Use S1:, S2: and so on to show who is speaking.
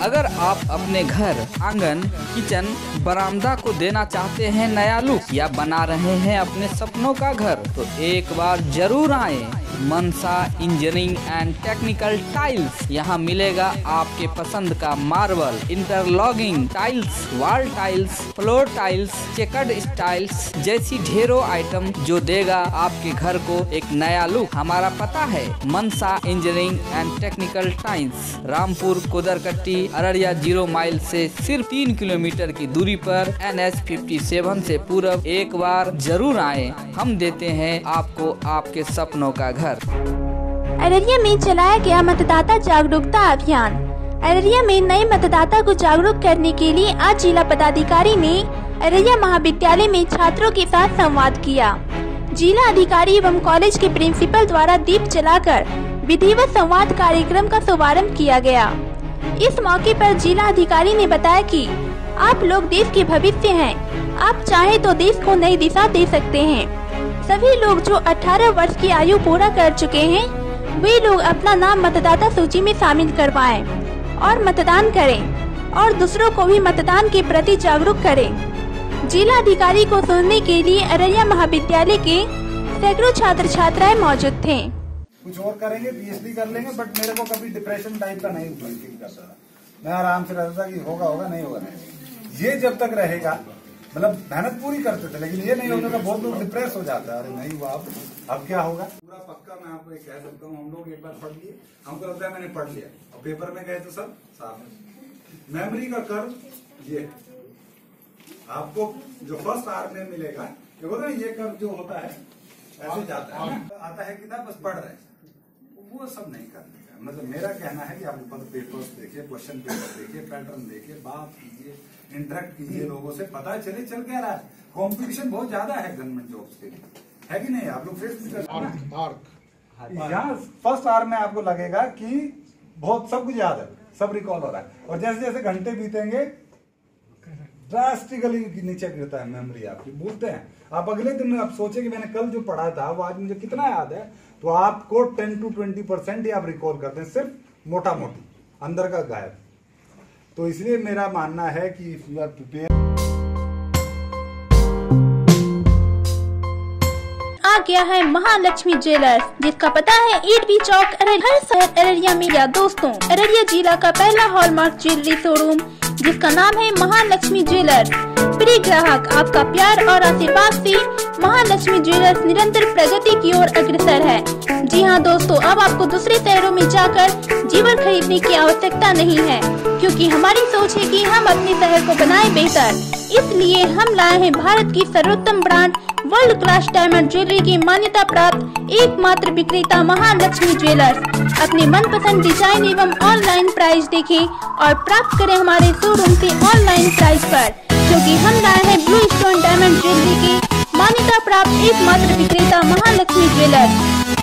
S1: अगर आप अपने घर, आँगन, किचन, बरामदा को देना चाहते हैं नया लुक या बना रहे हैं अपने सपनों का घर तो एक बार ज़रूर आए। Mansa engineering and technical tiles. यहाँ मिलेगा आपके पसंद का marble, interlocking tiles, wall tiles, floor tiles, chequered styles जैसी ढेरों आइटम जो देगा आपके घर को एक नया लुक। हमारा पता है Mansa engineering and technical tiles, Rampur, Kodarkatti Araria zero mile से सिर्फ़ तीन किलोमीटर की दूरी पर एन एच फिफ्टी सेवन से पूर्व एक बार ज़रूर आए। हम देते हैं आपको आपके सपनों का घर।
S2: अररिया में चलाया गया मतदाता जागरूकता अभियान। अररिया में नए मतदाता को जागरूक करने के लिए आज जिला पदाधिकारी ने अररिया महाविद्यालय में छात्रों के साथ संवाद किया। जिला अधिकारी एवं कॉलेज के प्रिंसिपल द्वारा दीप जलाकर विधिवत संवाद कार्यक्रम का शुभारंभ किया गया। इस मौके पर जिला अधिकारी ने बताया कि आप लोग देश के भविष्य हैं। आप चाहे तो देश को नई दिशा दे सकते हैं। सभी लोग जो 18 वर्ष की आयु पूरा कर चुके हैं, वे लोग अपना नाम मतदाता सूची में शामिल करवाएँ और मतदान करें और दूसरों को भी मतदान के प्रति जागरूक करें। जिला अधिकारी को सुनने के लिए अररिया महाविद्यालय के सैकड़ों छात्र छात्राएँ मौजूद थे।
S3: कुछ और करेंगे पीएचडी कर लेंगे बट मेरे को कभी डिप्रेशन टाइप का नहीं फील करता मैं आराम से रहता था कि होगा होगा, नहीं होगा, नहीं ये जब तक रहेगा मतलब मेहनत पूरी करते थे, लेकिन ये नहीं होता था, बहुत लोग डिप्रेस हो जाता है। अरे नहीं हुआ, अब अब क्या होगा? पूरा पक्का मैं आपको कह सकता हूँ, हम लोग एक बार पढ़ लिए। हमको लगता है मैंने पढ़ लिया। और पेपर में गए तो सब साफ़ मेमोरी का कर्व ये आपको जो फ़र्स्ट आर में मिलेगा, ये कर्व जो होता है, ऐसे जाता है आता है कि ना, बस पढ़ रहे हैं। वो सब नहीं करने का। मतलब मेरा कहना है कि आप ऊपर पेपर्स देखिए क्वेश्चन पेपर देखिए पैटर्न देखिए बात कीजिए इंटरेक्ट कीजिए लोगों से। पता चले चल क्या रहा है कंपटीशन बहुत ज़्यादा है गवर्नमेंट जॉब्स के लिए। है कि नहीं? आप लोग फेस भी यहाँ फ़र्स्ट आवर में आपको लगेगा कि बहुत सब कुछ याद है सब रिकॉल हो रहा है। और जैसे जैसे घंटे बीतेंगे ड्रास्टिकली नीचे गिरता है मेमोरी आपकी। भूलते हैं। आप अगले दिन आप सोचे कि मैंने कल जो पढ़ा था, वो आज मुझे कितना याद है? तो आपको 10 टू 20 परसेंट ही आप रिकॉल करते हैं, सिर्फ़ मोटा मोटी अंदर का गायब। तो इसलिए मेरा मानना है कि इफ़ यू आर प्रिपेयर
S2: आ गया है महालक्ष्मी ज्वेलर्स जिसका पता है ईट बी चौक अररिया शहर अररिया में या दोस्तों, अररिया जिला का पहला हॉलमार्क ज्वेलरी शोरूम जिसका नाम है महालक्ष्मी ज्वेलर्स प्रिय ग्राहक आपका प्यार और आशीर्वाद से महालक्ष्मी ज्वेलर्स निरंतर प्रगति की ओर अग्रसर है। जी हाँ दोस्तों, अब आपको दूसरे शहरों में जाकर जीवन खरीदने की आवश्यकता नहीं है, क्योंकि हमारी सोच है कि हम अपने शहर को बनाए बेहतर। इसलिए हम लाए हैं भारत की सर्वोत्तम brand world class diamond jewellery की मान्यता प्राप्त एकमात्र विक्रेता महालक्ष्मी ज्वेलर्स। अपने मनपसंद डिज़ाइन एवं ऑनलाइन प्राइस देखें और प्राप्त करें हमारे शोरूम से ऑनलाइन प्राइस पर। क्योंकि हम लाए हैं ब्लू स्टोन डायमंड ज्वेलरी की। मान्यता प्राप्त एकमात्र विक्रेता महालक्ष्मी ज्वेलर्स।